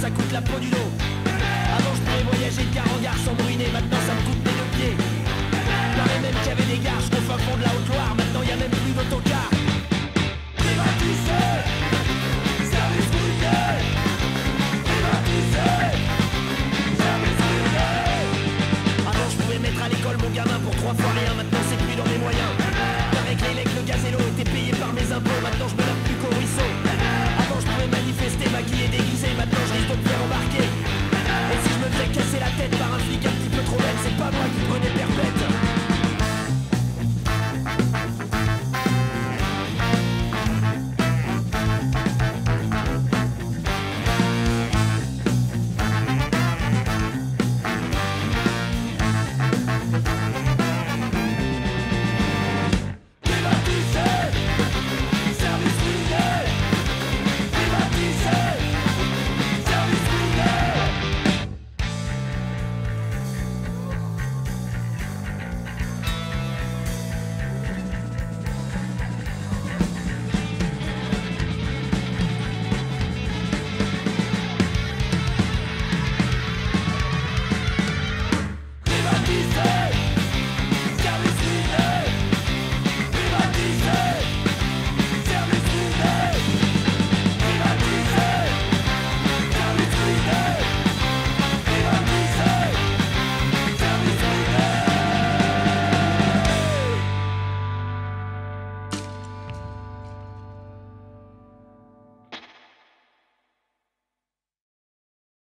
ça coûte la peau du dos. Avant je pouvais voyager de gare en gare sans brûler, maintenant ça me coûte mes deux pieds. Pareil même qu'il y avait des gares, je au fond de la Haute-Loire, maintenant y a même plus d'autocar. Privatisé, service service. Avant je pouvais mettre à l'école mon gamin pour trois fois rien, maintenant